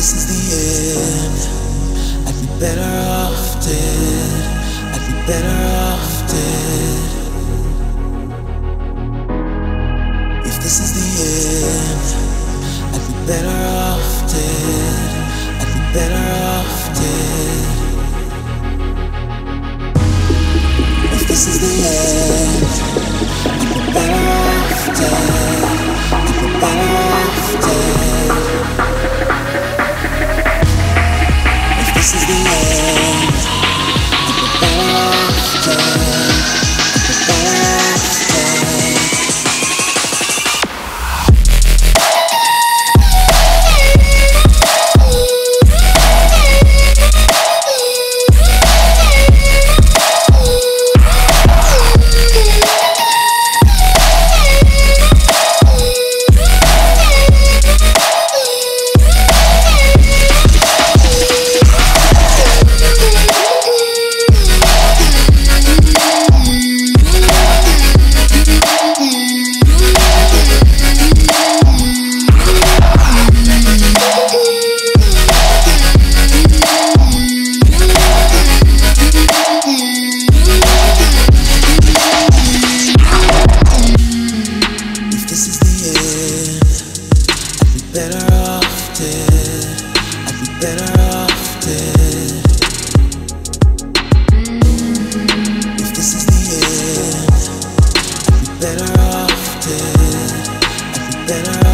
this is the end. I'd be better off dead. I'd be better off dead. If this is the end, I'd be better off dead. I'd be better off. better off dead. I'd be better off dead. If this is the end, I'd be better off dead. I'd be better